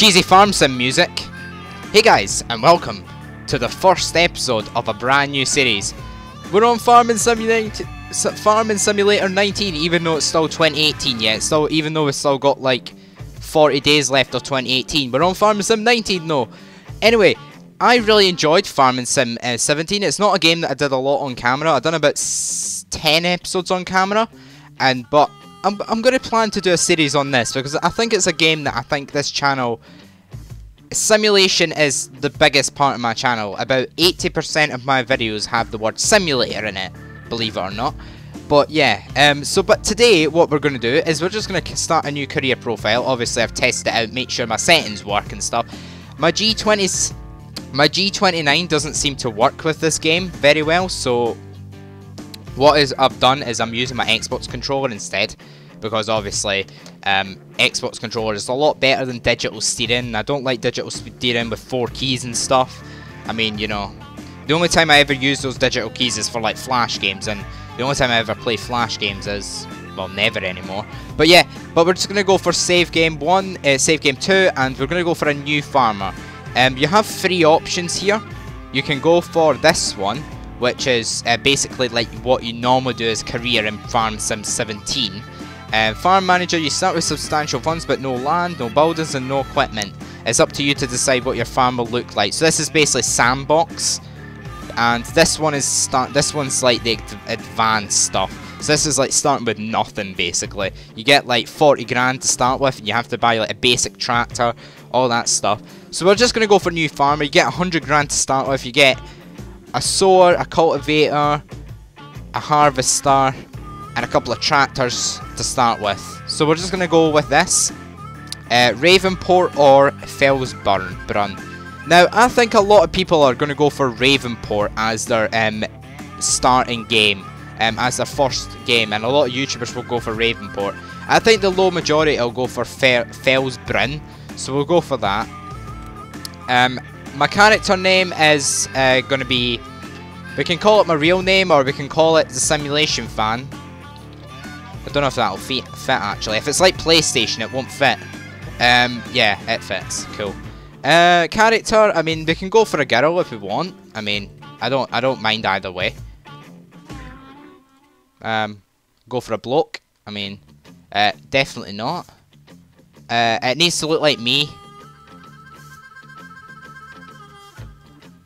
Cheesy Farm Sim music. Hey guys, and welcome to the first episode of a brand new series. We're on Farming Simulator, Farming Simulator 19, even though it's still 2018 yet. Still, even though we've still got like 40 days left of 2018, we're on Farming Sim 19 no. Anyway, I really enjoyed Farming Sim uh, 17. It's not a game that I did a lot on camera. I've done about 10 episodes on camera, and but I'm, I'm going to plan to do a series on this because I think it's a game that I think this channel... Simulation is the biggest part of my channel. About 80% of my videos have the word simulator in it, believe it or not. But yeah, um, so but today what we're going to do is we're just going to start a new career profile. Obviously I've tested it out, make sure my settings work and stuff. My G20's, my G29 doesn't seem to work with this game very well, so what is I've done is I'm using my Xbox controller instead because obviously um, Xbox controller is a lot better than digital steering. I don't like digital steering with four keys and stuff. I mean, you know, the only time I ever use those digital keys is for like flash games, and the only time I ever play flash games is well, never anymore. But yeah, but we're just gonna go for save game one, uh, save game two, and we're gonna go for a new farmer. Um, you have three options here. You can go for this one, which is uh, basically like what you normally do as career in Farm Sim 17. Uh, farm manager, you start with substantial funds but no land, no buildings and no equipment. It's up to you to decide what your farm will look like. So this is basically sandbox. And this one is start. This one's like the advanced stuff. So this is like starting with nothing basically. You get like 40 grand to start with. And you have to buy like a basic tractor, all that stuff. So we're just gonna go for new farmer. You get 100 grand to start with. You get a sower, a cultivator, a harvester, and a couple of tractors to start with. So we're just going to go with this. Uh, Ravenport or Felsbrunn. Now, I think a lot of people are going to go for Ravenport as their um, starting game, um, as their first game, and a lot of YouTubers will go for Ravenport. I think the low majority will go for Fe so we'll go for that. Um, my character name is uh, going to be... We can call it my real name, or we can call it the Simulation Fan. I don't know if that'll fit, fit actually. If it's like PlayStation, it won't fit. Um, yeah, it fits. Cool. Uh, character, I mean, we can go for a girl if we want. I mean, I don't, I don't mind either way. Um, go for a bloke. I mean, uh, definitely not. Uh, it needs to look like me.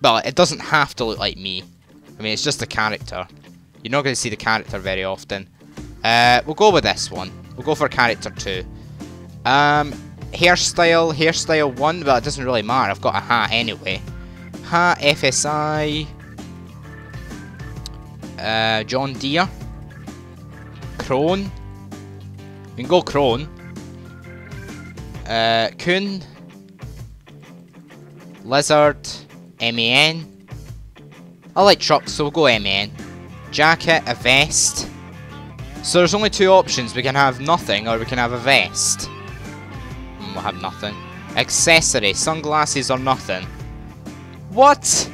Well, it doesn't have to look like me. I mean, it's just a character. You're not going to see the character very often. Uh, we'll go with this one. We'll go for character 2. Um, hairstyle, hairstyle 1. Well, it doesn't really matter. I've got a hat anyway. Hat, FSI. Uh, John Deere. Krone. We can go Krone. Uh, Kuhn. Lizard. MAN. I like trucks, so we'll go MAN. Jacket, a vest. So there's only two options. We can have nothing or we can have a vest. Mm, we'll have nothing. Accessory. Sunglasses or nothing. What?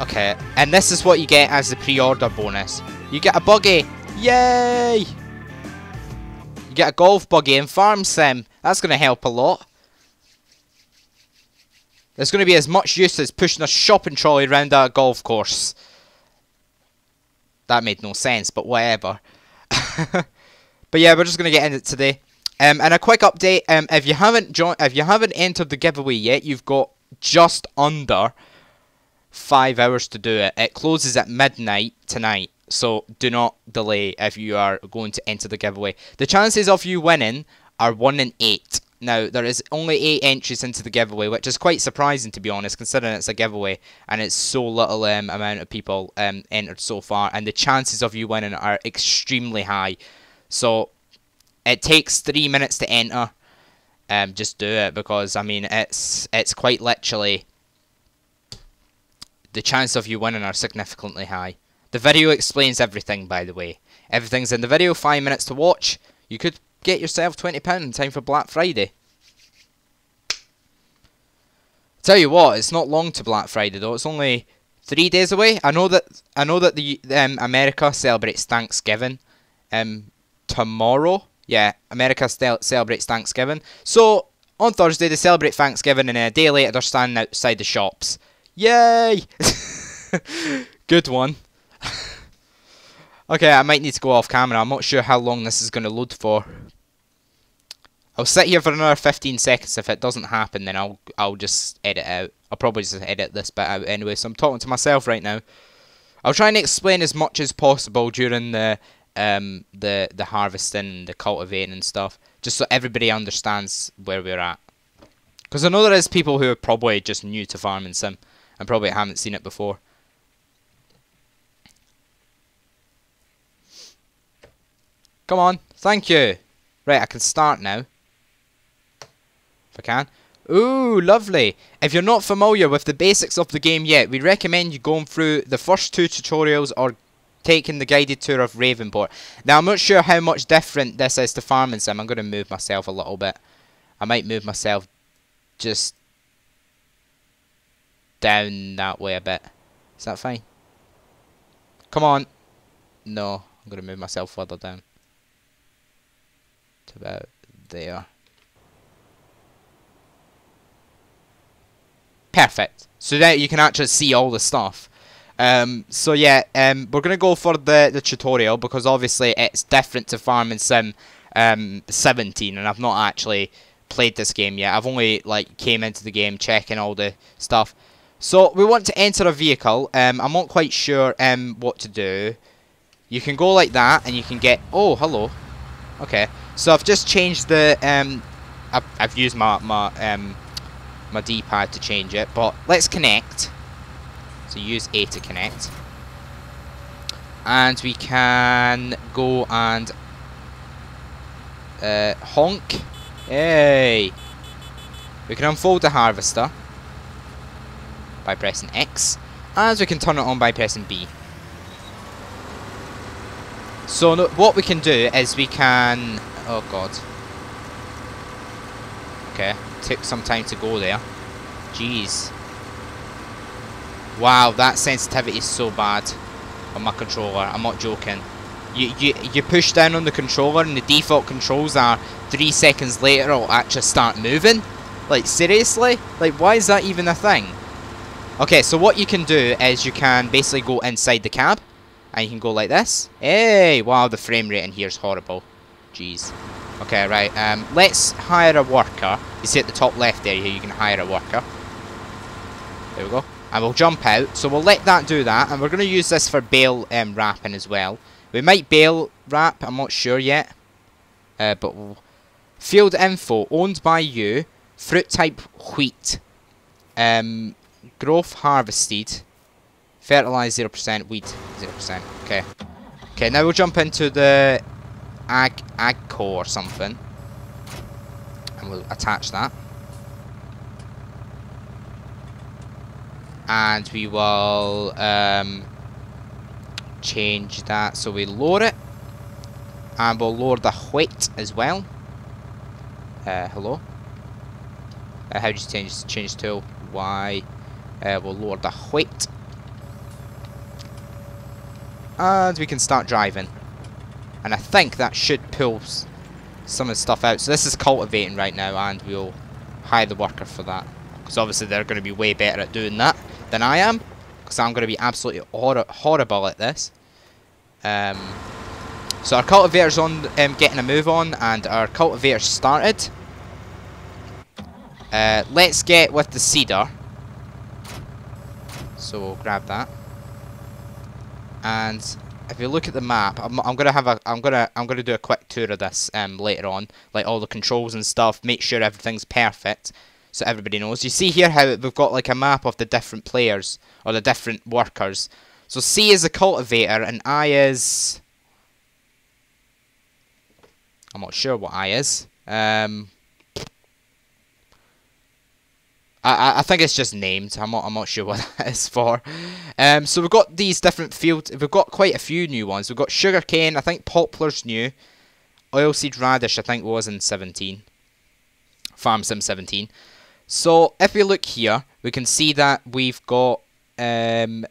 Okay, and this is what you get as the pre-order bonus. You get a buggy. Yay! You get a golf buggy in Farm Sim. That's going to help a lot. There's going to be as much use as pushing a shopping trolley around a golf course. That made no sense, but whatever. but yeah, we're just gonna get into it today. Um, and a quick update: um, if you haven't joined, if you haven't entered the giveaway yet, you've got just under five hours to do it. It closes at midnight tonight, so do not delay if you are going to enter the giveaway. The chances of you winning are one in eight. Now, there is only 8 entries into the giveaway, which is quite surprising to be honest, considering it's a giveaway and it's so little um, amount of people um, entered so far, and the chances of you winning are extremely high. So, it takes 3 minutes to enter. Um, just do it, because, I mean, it's, it's quite literally the chance of you winning are significantly high. The video explains everything, by the way. Everything's in the video, 5 minutes to watch. You could get yourself £20 in time for Black Friday. Tell you what, it's not long to Black Friday though. It's only three days away. I know that I know that the um, America celebrates Thanksgiving um, tomorrow. Yeah, America celebrates Thanksgiving. So on Thursday they celebrate Thanksgiving, and a day later they're standing outside the shops. Yay! Good one. okay, I might need to go off camera. I'm not sure how long this is going to load for. I'll sit here for another 15 seconds. If it doesn't happen, then I'll I'll just edit out. I'll probably just edit this bit out anyway. So I'm talking to myself right now. I'll try and explain as much as possible during the um the the harvesting, the cultivating and stuff, just so everybody understands where we're at. Because I know there is people who are probably just new to farming sim and probably haven't seen it before. Come on, thank you. Right, I can start now if I can. Ooh, lovely. If you're not familiar with the basics of the game yet, we recommend you going through the first two tutorials or taking the guided tour of Ravenport. Now, I'm not sure how much different this is to Farming Sim. I'm going to move myself a little bit. I might move myself just down that way a bit. Is that fine? Come on. No, I'm going to move myself further down. About there. Perfect. So now you can actually see all the stuff. Um, so yeah, um, we're going to go for the, the tutorial because obviously it's different to Farming Sim um, 17 and I've not actually played this game yet. I've only like came into the game checking all the stuff. So we want to enter a vehicle. Um, I'm not quite sure um, what to do. You can go like that and you can get... Oh, hello. Okay. So I've just changed the... Um, I've, I've used my, my um, my D-pad to change it. But let's connect. So use A to connect. And we can go and uh, honk. Hey! We can unfold the harvester by pressing X. As we can turn it on by pressing B. So no, what we can do is we can... Oh god. Okay took some time to go there. Jeez. Wow, that sensitivity is so bad on my controller. I'm not joking. You, you, you push down on the controller and the default controls are three seconds later it'll actually start moving. Like, seriously? Like, why is that even a thing? Okay, so what you can do is you can basically go inside the cab. And you can go like this. Hey! Wow, the frame rate in here is horrible. Jeez. Okay, right. Um, let's hire a worker. You see at the top left area you can hire a worker. There we go. And we'll jump out. So we'll let that do that. And we're going to use this for bale um, wrapping as well. We might bale wrap. I'm not sure yet. Uh, but we'll... Field info. Owned by you. Fruit type wheat. Um, growth harvested. Fertilized 0%. Weed 0%. Okay. Okay, now we'll jump into the ag agco or something. And we'll attach that. And we will um, change that so we lower it. And we'll lower the weight as well. Uh, hello? Uh, how do you change change tool? Y. Uh, we'll lower the weight. And we can start driving. And I think that should pull some of the stuff out. So this is cultivating right now, and we'll hire the worker for that. Because obviously they're going to be way better at doing that than I am. Because I'm going to be absolutely hor horrible at this. Um, so our cultivator's on um, getting a move on, and our cultivator started. Uh, let's get with the seeder. So we'll grab that. And if you look at the map, I'm, I'm gonna have a, I'm gonna, I'm gonna do a quick tour of this um, later on, like all the controls and stuff. Make sure everything's perfect, so everybody knows. You see here how we've got like a map of the different players or the different workers. So C is the cultivator, and I is, I'm not sure what I is. Um, I, I think it's just named. I'm not, I'm not sure what that is for. Um, so we've got these different fields. We've got quite a few new ones. We've got sugarcane. I think poplar's new. Oilseed radish, I think, was in 17. Farm Sim 17. So if we look here, we can see that we've got. Um,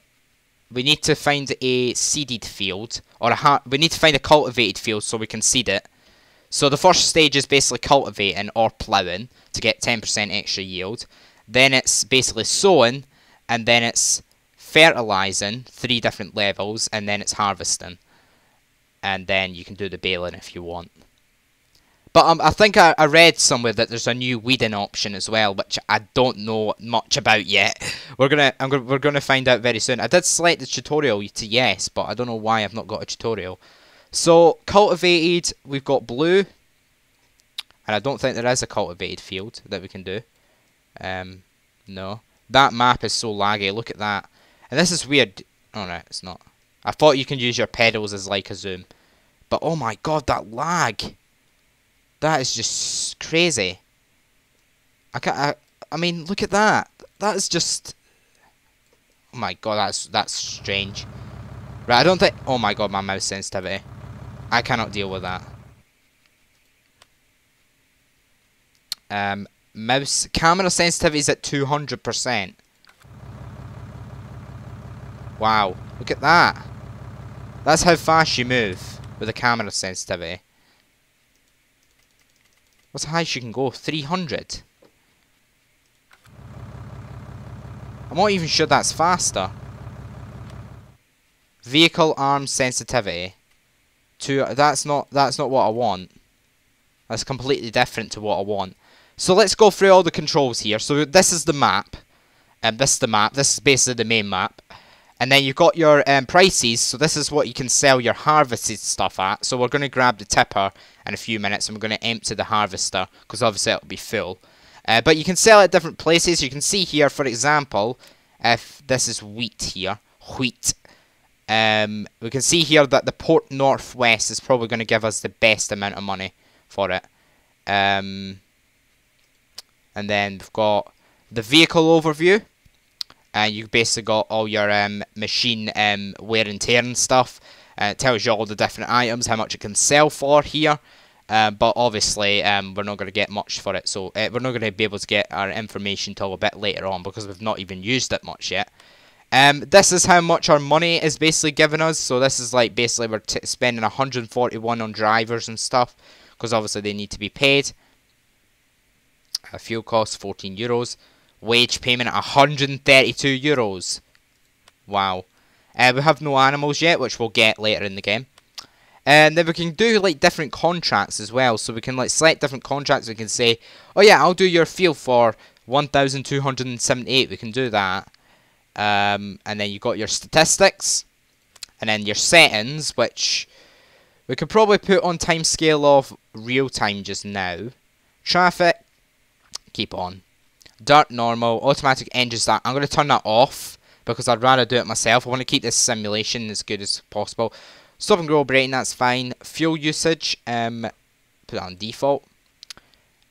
we need to find a seeded field, or a we need to find a cultivated field so we can seed it. So the first stage is basically cultivating or ploughing to get 10% extra yield. Then it's basically sowing, and then it's fertilizing, three different levels, and then it's harvesting. And then you can do the baling if you want. But um, I think I, I read somewhere that there's a new weeding option as well, which I don't know much about yet. We're gonna, I'm gonna, we're gonna find out very soon. I did select the tutorial to yes, but I don't know why I've not got a tutorial. So cultivated, we've got blue, and I don't think there is a cultivated field that we can do. Um, no, that map is so laggy. Look at that, and this is weird. Oh no, it's not. I thought you can use your pedals as like a zoom, but oh my god, that lag. That is just crazy. I can't. I, I mean, look at that. That is just. Oh my god, that's that's strange. Right, I don't think. Oh my god, my mouse sensitivity. I cannot deal with that. Um, mouse camera sensitivity is at 200%. Wow, look at that. That's how fast you move with the camera sensitivity. What's the highest you can go? 300. I'm not even sure that's faster. Vehicle arm sensitivity. To that's not that's not what I want. That's completely different to what I want. So let's go through all the controls here. So this is the map. And um, this is the map. This is basically the main map. And then you've got your um, prices, so this is what you can sell your harvested stuff at. So we're going to grab the tipper in a few minutes and we're going to empty the harvester, because obviously it'll be full. Uh, but you can sell at different places. You can see here, for example, if this is wheat here, wheat, um, we can see here that the Port Northwest is probably going to give us the best amount of money for it. Um, and then we've got the vehicle overview and you basically got all your um, machine um, wear and tear and stuff. Uh, it tells you all the different items, how much it can sell for here. Uh, but obviously, um, we're not going to get much for it, so uh, we're not going to be able to get our information till a bit later on because we've not even used it much yet. Um, this is how much our money is basically giving us. So this is like basically we're spending 141 on drivers and stuff because obviously they need to be paid. Uh, fuel costs 14 euros. Wage payment 132 euros. Wow. Uh, we have no animals yet, which we'll get later in the game. And then we can do like different contracts as well. So we can like select different contracts. We can say, oh yeah, I'll do your field for 1,278. We can do that. Um, and then you've got your statistics. And then your settings, which we could probably put on time scale of real time just now. Traffic, keep on. Dirt normal, automatic engine start. I'm going to turn that off because I'd rather do it myself. I want to keep this simulation as good as possible. Stop and grow braking, that's fine. Fuel usage, um, put it on default.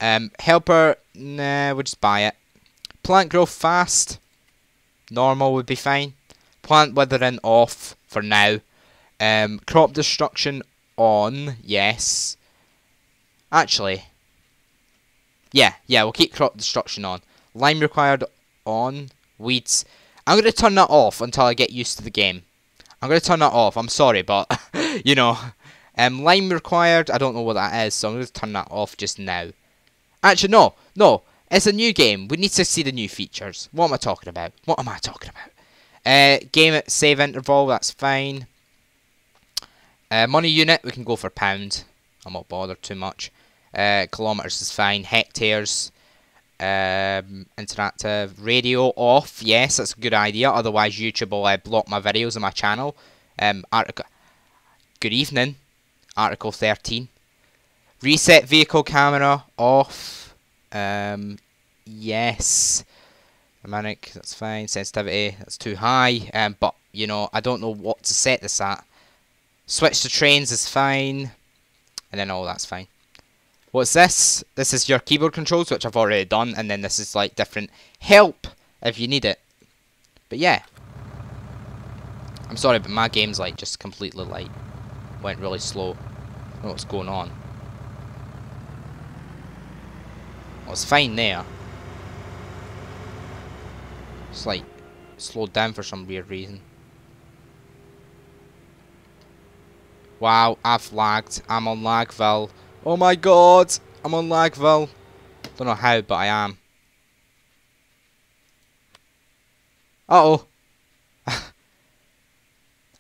Um, helper, nah, we'll just buy it. Plant growth fast, normal would be fine. Plant withering off for now. Um, crop destruction on, yes. Actually, yeah, yeah, we'll keep crop destruction on. Lime required on. Weeds. I'm going to turn that off until I get used to the game. I'm going to turn that off. I'm sorry, but, you know. Um, lime required. I don't know what that is, so I'm going to turn that off just now. Actually, no. No. It's a new game. We need to see the new features. What am I talking about? What am I talking about? Uh, game save interval. That's fine. Uh, money unit. We can go for pound. I'm not bothered too much. Uh, kilometers is fine. Hectares. Um, interactive radio off. Yes, that's a good idea. Otherwise, YouTube will uh, block my videos on my channel. Um, article. Good evening. Article 13. Reset vehicle camera off. Um, yes. Manic, that's fine. Sensitivity, that's too high. Um, but, you know, I don't know what to set this at. Switch to trains is fine. And then all that's fine. What's this? This is your keyboard controls, which I've already done, and then this is like different help if you need it. But yeah. I'm sorry, but my game's like just completely like went really slow. I what's going on. Well, it's fine there. It's like slowed down for some weird reason. Wow, I've lagged. I'm on Lagville. Oh my god! I'm on Lagville. Don't know how, but I am. Uh oh.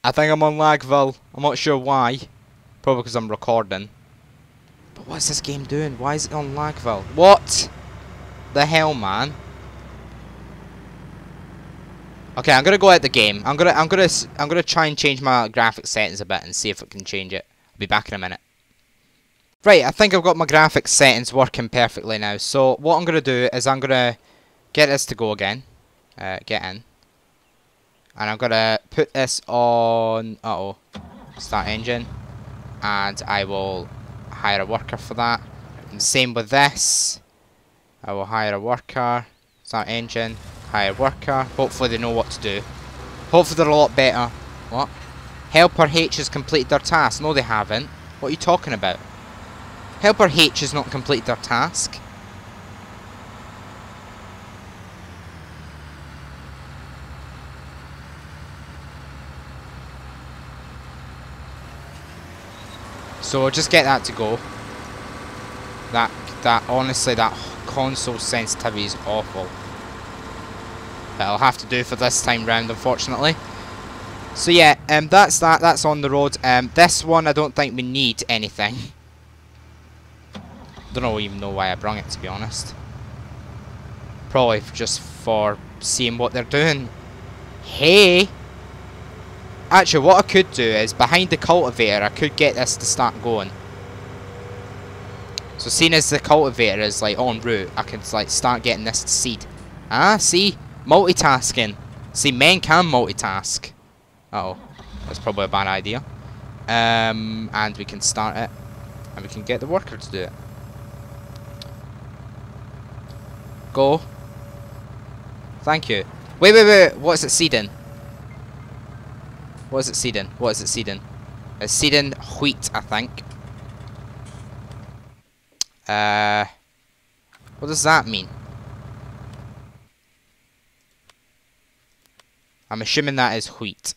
I think I'm on Lagville. I'm not sure why. Probably because I'm recording. But what's this game doing? Why is it on Lagville? What? The hell, man? Okay, I'm gonna go out the game. I'm gonna, I'm gonna, I'm gonna try and change my graphics settings a bit and see if it can change it. I'll be back in a minute. Right, I think I've got my graphics settings working perfectly now. So what I'm going to do is I'm going to get this to go again. Uh, get in. And I'm going to put this on... Uh-oh. Start engine. And I will hire a worker for that. And same with this. I will hire a worker. Start engine. Hire worker. Hopefully they know what to do. Hopefully they're a lot better. What? Helper H has completed their task. No, they haven't. What are you talking about? Helper H has not completed their task. So just get that to go. That, that, honestly, that console sensitivity is awful. But I'll have to do for this time round, unfortunately. So yeah, um, that's that. That's on the road. Um, this one, I don't think we need anything. Don't know even know why I brung it to be honest. Probably just for seeing what they're doing. Hey! Actually, what I could do is, behind the cultivator, I could get this to start going. So seeing as the cultivator is like en route, I can like start getting this to seed. Ah, see? Multitasking. See, men can multitask. Uh oh That's probably a bad idea. Um, and we can start it. And we can get the worker to do it. Go. Thank you. Wait, wait, wait. What is it seeding? What is it seeding? What is it seeding? It's seeding wheat, I think. Uh, what does that mean? I'm assuming that is wheat.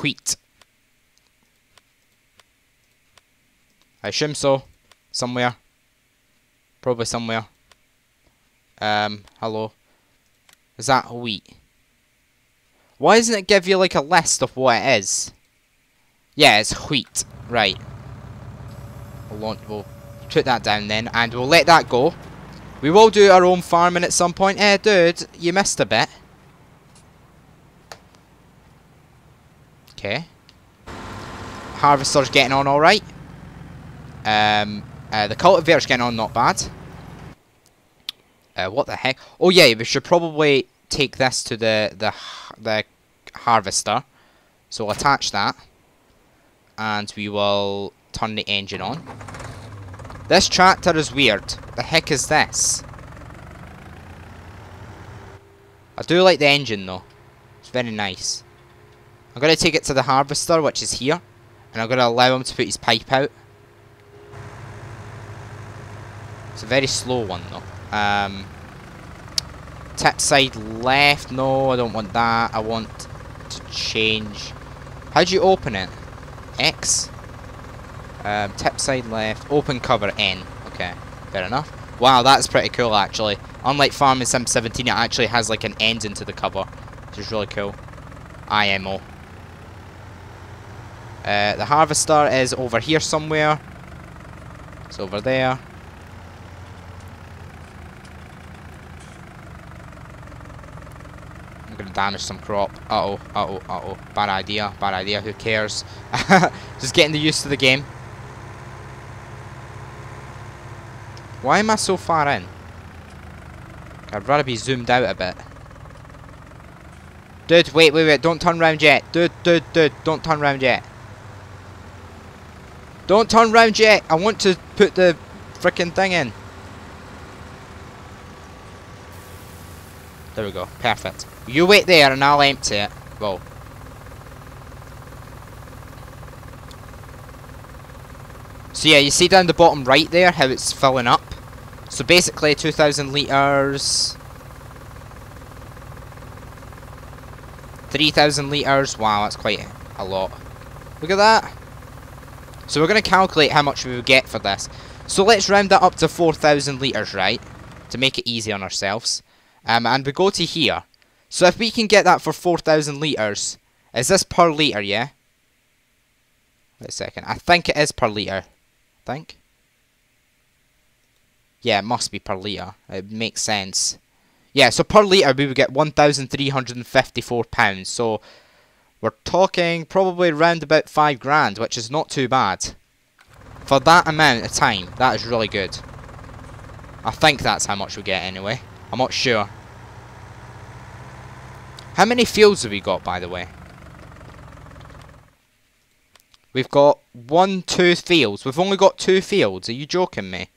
Wheat. I assume so. Somewhere. Probably somewhere. Um, hello. Is that wheat? Why doesn't it give you like a list of what it is? Yeah, it's wheat. Right. We'll, we'll put that down then, and we'll let that go. We will do our own farming at some point. Eh, dude, you missed a bit. Okay. Harvester's getting on alright. Um, uh, the cultivator's getting on not bad. Uh, what the heck? Oh yeah, we should probably take this to the the the harvester. So we'll attach that, and we will turn the engine on. This tractor is weird. The heck is this? I do like the engine though. It's very nice. I'm going to take it to the harvester, which is here. And I'm going to allow him to put his pipe out. It's a very slow one though. Um, tip side left. No, I don't want that. I want to change. How do you open it? X. Um, tip side left. Open cover N. Okay, fair enough. Wow, that's pretty cool actually. Unlike Farming Sim 17, it actually has like an end into the cover, which is really cool. IMO. Uh, the harvester is over here somewhere. It's over there. Gonna damage some crop. Uh-oh, uh-oh, uh-oh. Bad idea, bad idea, who cares? Just getting the used to the game. Why am I so far in? I'd rather be zoomed out a bit. Dude, wait, wait, wait, don't turn round yet. Dude, dude, dude, don't turn round yet. Don't turn round yet. I want to put the freaking thing in. There we go. Perfect. You wait there and I'll empty it. Well. So yeah, you see down the bottom right there how it's filling up. So basically 2,000 litres. 3,000 litres. Wow, that's quite a lot. Look at that. So we're going to calculate how much we would get for this. So let's round that up to 4,000 litres, right? To make it easy on ourselves. Um, and we go to here. So if we can get that for 4,000 litres, is this per litre, yeah? Wait a second. I think it is per litre. I think. Yeah, it must be per litre. It makes sense. Yeah, so per litre we would get £1,354. So we're talking probably around about 5 grand, which is not too bad. For that amount of time, that is really good. I think that's how much we get anyway. I'm not sure. How many fields have we got, by the way? We've got one, two fields. We've only got two fields. Are you joking me?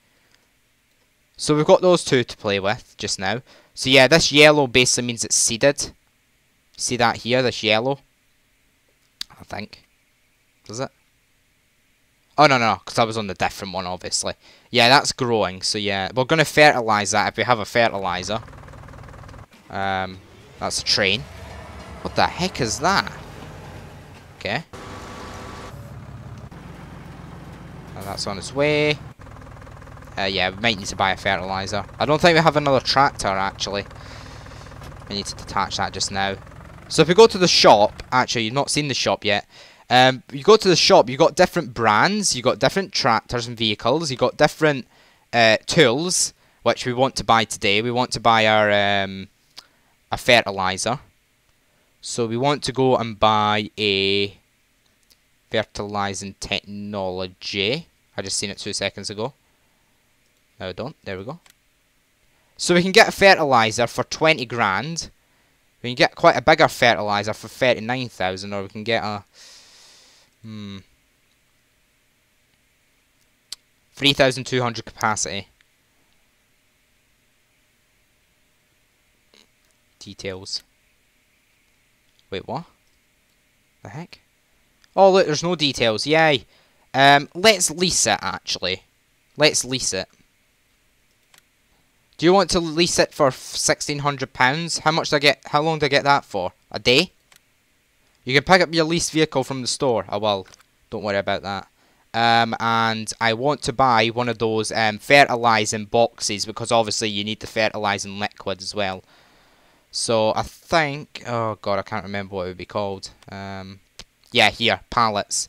So we've got those two to play with just now. So yeah, this yellow basically means it's seeded. See that here, this yellow? I think. Does it? Oh, no, no, because I was on the different one, obviously. Yeah, that's growing, so yeah. We're going to fertilise that if we have a fertiliser. Um, that's a train. What the heck is that? Okay. And that's on its way. Uh, yeah, we might need to buy a fertiliser. I don't think we have another tractor, actually. We need to detach that just now. So if we go to the shop, actually, you've not seen the shop yet. Um, you go to the shop, you've got different brands, you've got different tractors and vehicles, you've got different uh, tools, which we want to buy today. We want to buy our um, a fertilizer. So we want to go and buy a fertilizing technology. I just seen it two seconds ago. No, don't. There we go. So we can get a fertilizer for 20 grand. We can get quite a bigger fertilizer for 39,000 or we can get a Hmm. 3,200 capacity. Details. Wait, what? The heck? Oh, look, there's no details. Yay. Um, let's lease it, actually. Let's lease it. Do you want to lease it for £1,600? How much do I get? How long do I get that for? A day? You can pick up your leased vehicle from the store. Oh, well, don't worry about that. Um, and I want to buy one of those um, fertilizing boxes because obviously you need the fertilizing liquid as well. So I think, oh god, I can't remember what it would be called. Um, yeah, here, pallets.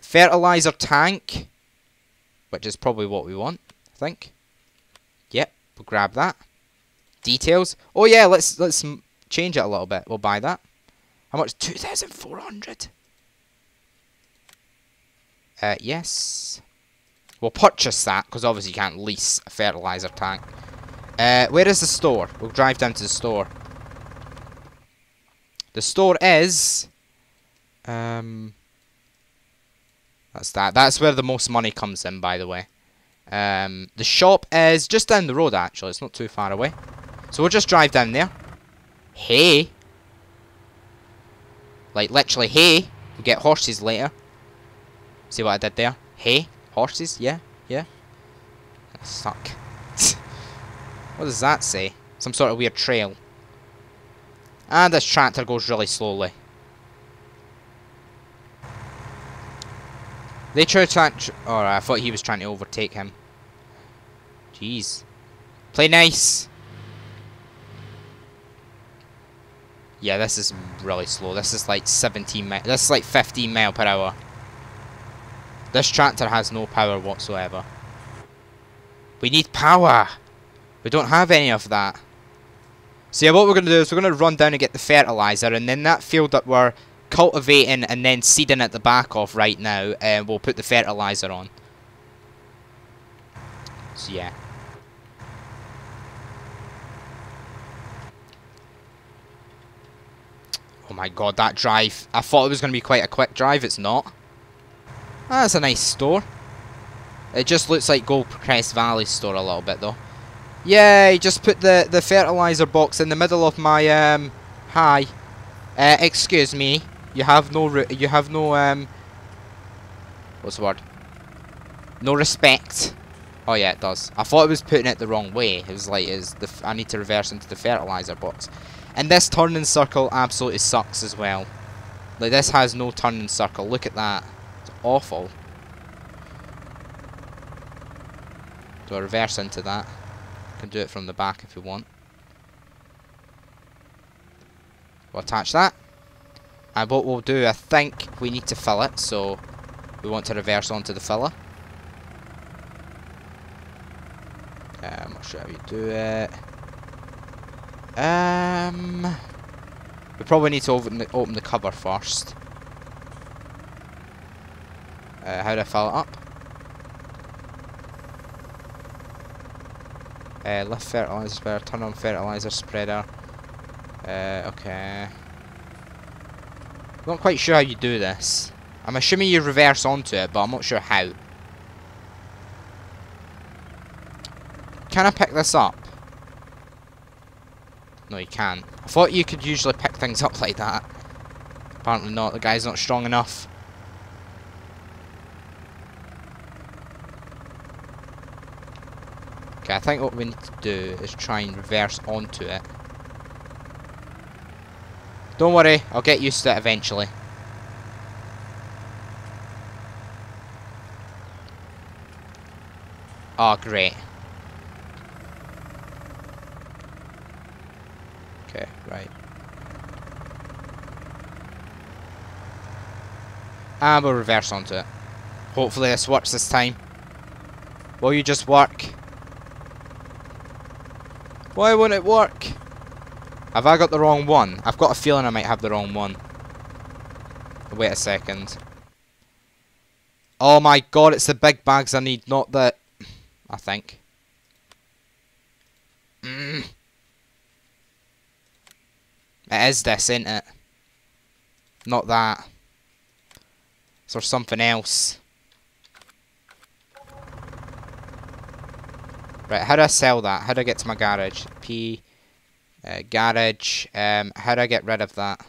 Fertilizer tank, which is probably what we want, I think. Yep, we'll grab that. Details. Oh yeah, let's let's change it a little bit. We'll buy that. How much? 2,400. Uh, yes. We'll purchase that, because obviously you can't lease a fertilizer tank. Uh, where is the store? We'll drive down to the store. The store is... Um... That's that. That's where the most money comes in, by the way. Um, the shop is just down the road, actually. It's not too far away. So we'll just drive down there. Hey! Like, literally, hey, We'll get horses later. See what I did there? Hey, horses, yeah, yeah. Suck. What does that say? Some sort of weird trail. And this tractor goes really slowly. They try to... Alright, I thought he was trying to overtake him. Jeez. Play nice. Yeah, this is really slow. This is like 17 mi This is like 15 mile per hour. This tractor has no power whatsoever. We need power! We don't have any of that. So yeah, what we're going to do is we're going to run down and get the fertilizer, and then that field that we're cultivating and then seeding at the back of right now, and uh, we'll put the fertilizer on. So yeah. Oh my god, that drive. I thought it was going to be quite a quick drive. It's not. That's a nice store. It just looks like Goldcrest Valley store a little bit though. Yay! Just put the the fertilizer box in the middle of my um. Hi. Uh, excuse me. You have no you have no um. What's the word? No respect. Oh yeah, it does. I thought it was putting it the wrong way. It was like, is the I need to reverse into the fertilizer box. And this turning circle absolutely sucks as well. Like this has no turning circle. Look at that. It's awful. Do I reverse into that? Can do it from the back if you want. We'll attach that. And what we'll do, I think we need to fill it, so we want to reverse onto the filler. Um, I'll show how you do it. Um, we probably need to open the, open the cover first. Uh, how do I fill it up? Uh, lift fertilizer spreader, turn on fertilizer spreader. Uh, okay. Not quite sure how you do this. I'm assuming you reverse onto it, but I'm not sure how. Can I pick this up? No, you can't. I thought you could usually pick things up like that. Apparently not. The guy's not strong enough. I think what we need to do is try and reverse onto it. Don't worry, I'll get used to it eventually. Oh, great. Okay, right. And we'll reverse onto it. Hopefully this works this time. Will you just work? Why won't it work? Have I got the wrong one? I've got a feeling I might have the wrong one. Wait a second. Oh my god, it's the big bags I need, not the... I think. Mm. It is this, isn't it? Not that. Is there something else? Right, how do I sell that? How do I get to my garage? P, uh, garage, um, how do I get rid of that?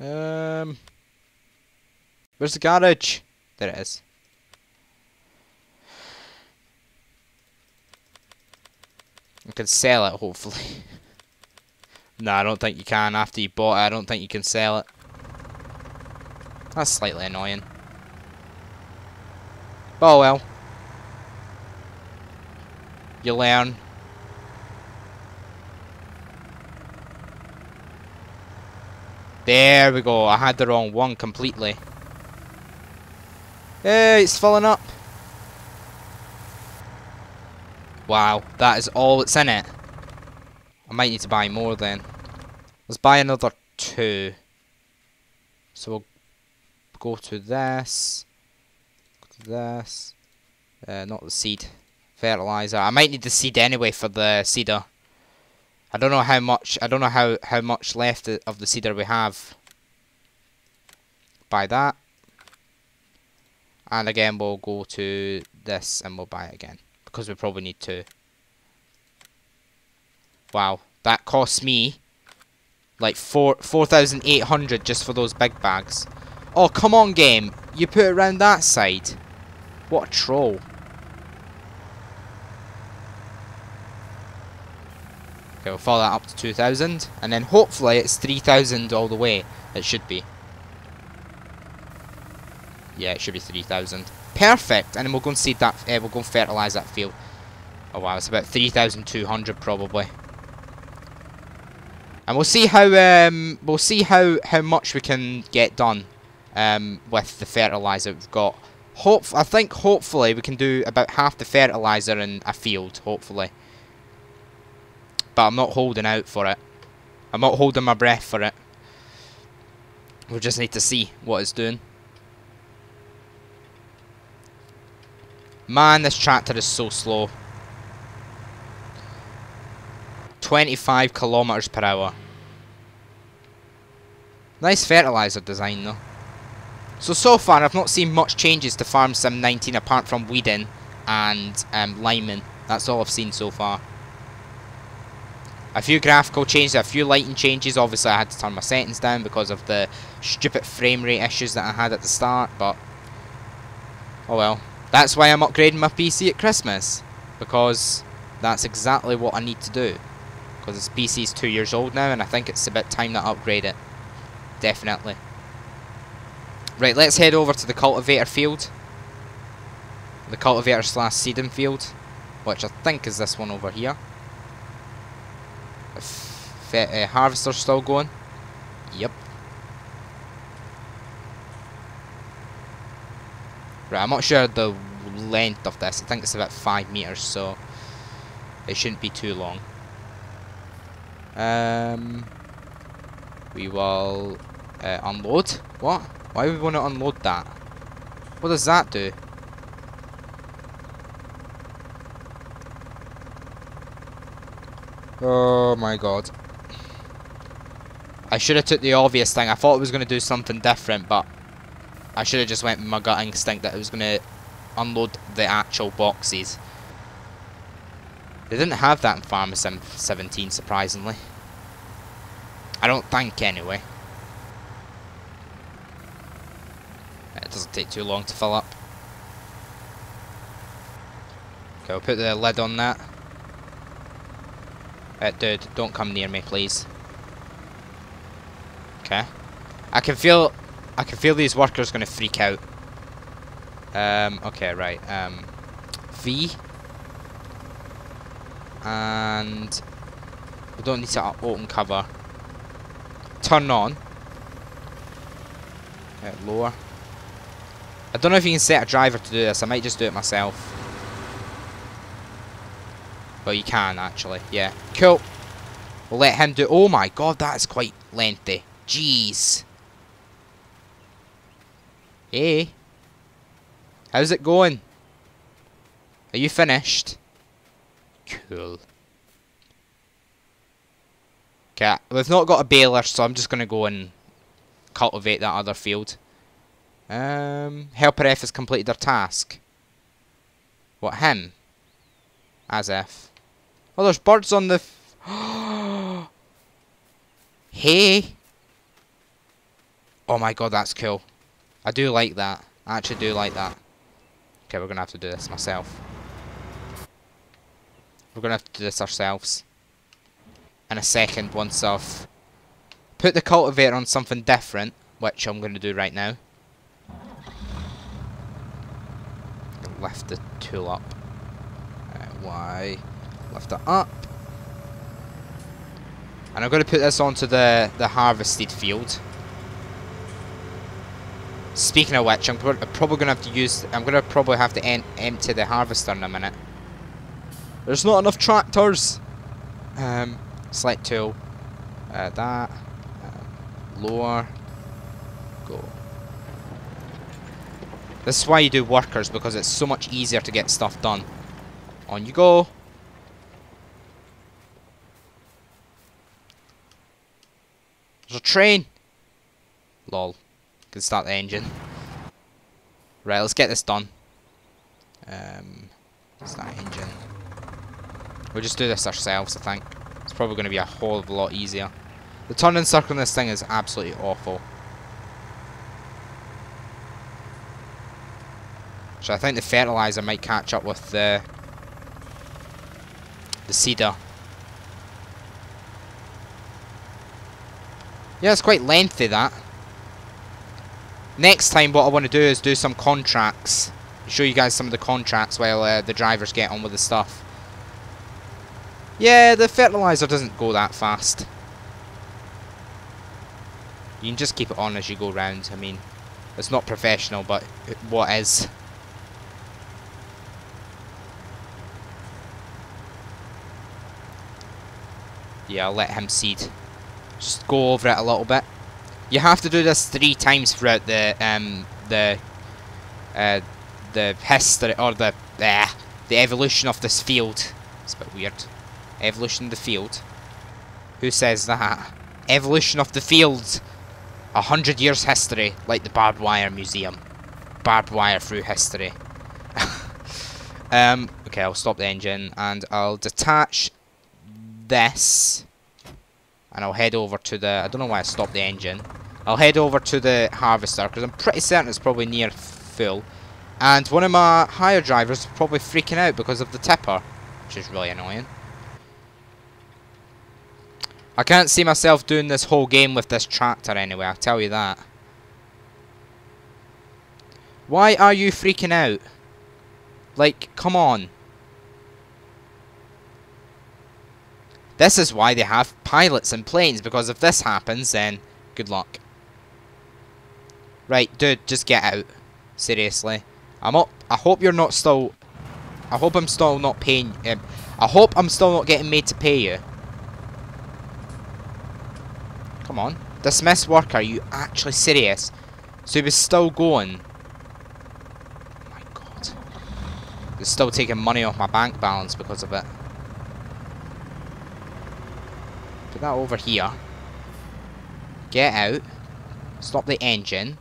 Um, where's the garage? There it is. I can sell it, hopefully. no, I don't think you can. After you bought it, I don't think you can sell it. That's slightly annoying. Oh well. You learn. There we go. I had the wrong one completely. Hey, it's filling up. Wow, that is all that's in it. I might need to buy more then. Let's buy another two. So we'll go to this. Go to this. Uh, not the seed fertilizer. I might need the seed anyway for the seeder. I don't know how much. I don't know how how much left of the seeder we have. Buy that, and again we'll go to this and we'll buy it again because we probably need to. Wow, that costs me like four four thousand eight hundred just for those big bags. Oh come on, game! You put it around that side. What a troll. Okay, we'll follow that up to 2,000. And then hopefully it's 3,000 all the way. It should be. Yeah, it should be 3,000. Perfect! And then we'll go and seed that, uh, we'll go and fertilise that field. Oh wow, it's about 3,200 probably. And we'll see how, um, we'll see how, how much we can get done, um, with the fertiliser we've got. Hope, I think hopefully we can do about half the fertiliser in a field, hopefully. But I'm not holding out for it. I'm not holding my breath for it. We just need to see what it's doing. Man, this tractor is so slow. 25 kilometers per hour. Nice fertilizer design though. So, so far I've not seen much changes to Farm Sim 19 apart from weeding and um, liming. That's all I've seen so far. A few graphical changes, a few lighting changes. Obviously I had to turn my settings down because of the stupid frame rate issues that I had at the start, but... Oh well. That's why I'm upgrading my PC at Christmas. Because that's exactly what I need to do. Because this PC is two years old now and I think it's a bit time to upgrade it. Definitely. Right, let's head over to the cultivator field. The cultivator slash seeding field. Which I think is this one over here. Uh, harvester's still going. Yep. Right, I'm not sure the length of this. I think it's about 5 meters, so it shouldn't be too long. Um, we will uh, unload. What? Why would we want to unload that? What does that do? Oh my god. I should have took the obvious thing. I thought it was going to do something different, but I should have just went with my gut instinct that it was going to unload the actual boxes. They didn't have that in Farm 17, surprisingly. I don't think, anyway. It doesn't take too long to fill up. Okay, I'll put the lid on that. Uh, dude, don't come near me, please. Okay. I can feel... I can feel these workers going to freak out. Um, okay, right. Um, v. And... We don't need to open cover. Turn on. Okay, lower. I don't know if you can set a driver to do this. I might just do it myself. But you can, actually. Yeah. Cool. We'll let him do... Oh my god, that is quite lengthy. Jeez. Hey. How's it going? Are you finished? Cool. Okay, we've not got a baler, so I'm just going to go and cultivate that other field. Um, helper F has completed their task. What, him? As if. Oh, there's birds on the... hey! Oh my god, that's cool. I do like that. I actually do like that. Okay, we're going to have to do this myself. We're going to have to do this ourselves. In a second, once I've put the cultivator on something different, which I'm going to do right now. lift the tool up. Uh, y, lift it up. And I'm going to put this onto the, the harvested field. Speaking of which, I'm probably going to have to use... I'm going to probably have to empty the harvester in a minute. There's not enough tractors! Um, select tool. Uh, that. Um, lower. Go. This is why you do workers, because it's so much easier to get stuff done. On you go. There's a train. Lol. Can start the engine. Right, let's get this done. Um, start engine. We'll just do this ourselves, I think. It's probably going to be a whole of a lot easier. The turning circle on this thing is absolutely awful. So I think the fertilizer might catch up with the the seeder. Yeah, it's quite lengthy that. Next time what I want to do is do some contracts. Show you guys some of the contracts while uh, the drivers get on with the stuff. Yeah, the fertilizer doesn't go that fast. You can just keep it on as you go round. I mean, it's not professional, but what is? Yeah, I'll let him seed. Just go over it a little bit. You have to do this three times throughout the um the uh the history or the uh, the evolution of this field. It's a bit weird. Evolution of the field. Who says that? Evolution of the field. A hundred years history, like the Barbed Wire Museum. Barbed wire through history. um, okay, I'll stop the engine and I'll detach this. And I'll head over to the... I don't know why I stopped the engine. I'll head over to the harvester because I'm pretty certain it's probably near full. And one of my hire drivers is probably freaking out because of the tipper, which is really annoying. I can't see myself doing this whole game with this tractor anyway, I'll tell you that. Why are you freaking out? Like, come on. This is why they have pilots and planes, because if this happens, then good luck. Right, dude, just get out. Seriously. I'm up. I hope you're not still... I hope I'm still not paying... Um, I hope I'm still not getting made to pay you. Come on. Dismiss worker, are you actually serious? So he was still going. Oh my god. He's still taking money off my bank balance because of it. Put that over here. Get out. Stop the engine.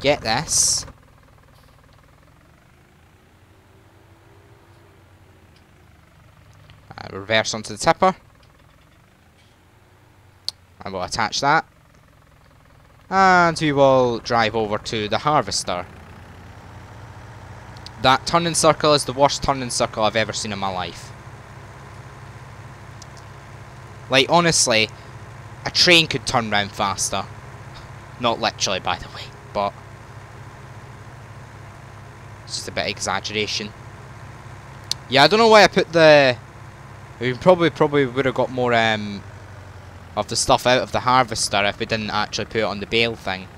Get this. Uh, reverse onto the tipper. And we'll attach that. And we will drive over to the harvester. That turning circle is the worst turning circle I've ever seen in my life. Like, honestly, a train could turn round faster. Not literally, by the way, but... It's just a bit of exaggeration. Yeah, I don't know why I put the... We probably probably would have got more um, of the stuff out of the harvester if we didn't actually put it on the bale thing.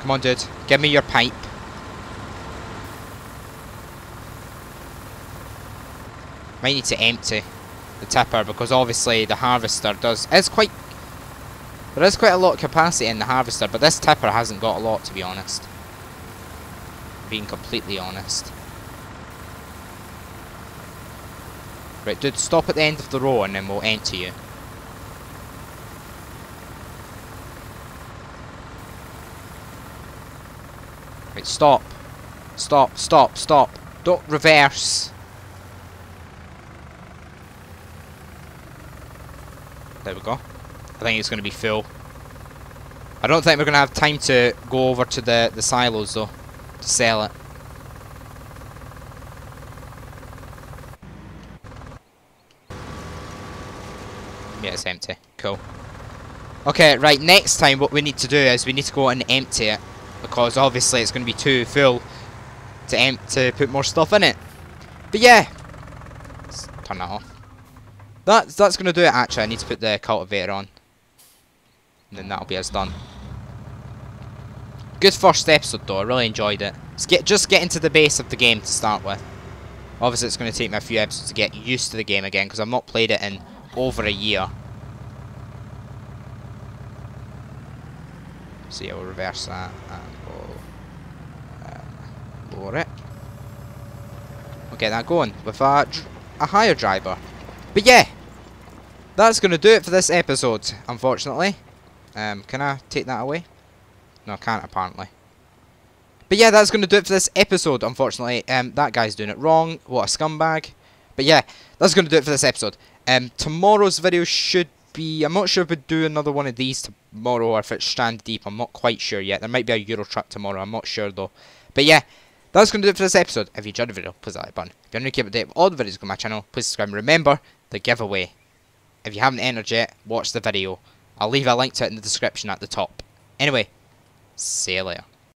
Come on, dude. Give me your pipe. Might need to empty the tipper because obviously the harvester does... It's quite... There is quite a lot of capacity in the harvester, but this tipper hasn't got a lot, to be honest. Being completely honest. Right, dude, stop at the end of the row and then we'll enter you. Right, stop. Stop, stop, stop. Don't reverse. There we go. I think it's going to be full. I don't think we're going to have time to go over to the, the silos though, to sell it. Yeah, it's empty. Cool. Okay, right, next time what we need to do is we need to go and empty it. Because obviously it's going to be too full to, to put more stuff in it. But yeah. Let's turn that off. That, that's going to do it actually. I need to put the cultivator on. And then that'll be us done. Good first episode though, I really enjoyed it. Get, just get into the base of the game to start with. Obviously it's going to take me a few episodes to get used to the game again because I've not played it in over a year. So yeah, we'll reverse that and we'll um, lower it. We'll get that going with a, a hire driver. But yeah, that's going to do it for this episode, unfortunately. Um, can I take that away? No, I can't apparently. But yeah, that's going to do it for this episode, unfortunately. Um, that guy's doing it wrong. What a scumbag. But yeah, that's going to do it for this episode. Um, tomorrow's video should be... I'm not sure if we do another one of these tomorrow or if it's Strand Deep. I'm not quite sure yet. There might be a Euro Truck tomorrow. I'm not sure though. But yeah, that's going to do it for this episode. If you enjoyed the video, please like the button. If you want to keep updated with all the videos on my channel, please subscribe. Remember, the giveaway. If you haven't entered yet, watch the video. I'll leave a link to it in the description at the top. Anyway, see you later.